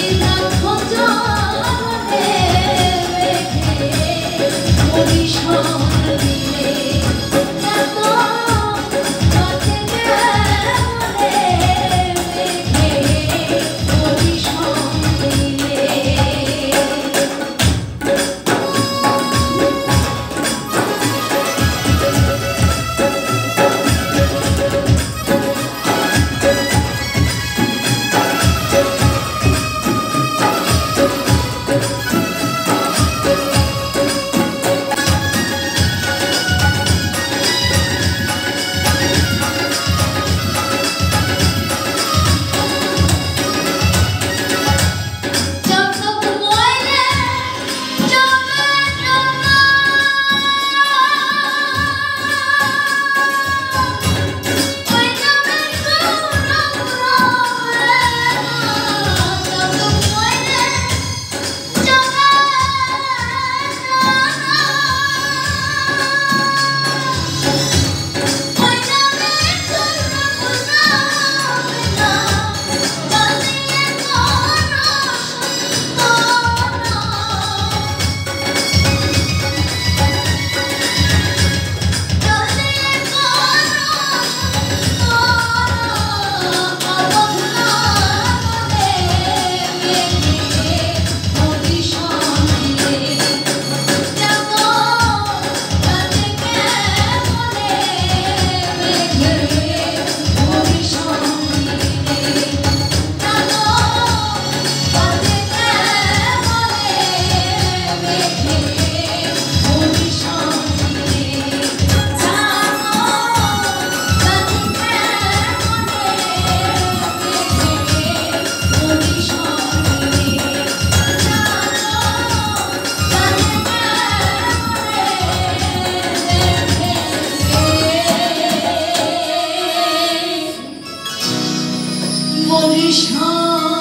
Marina. वरिष्ठा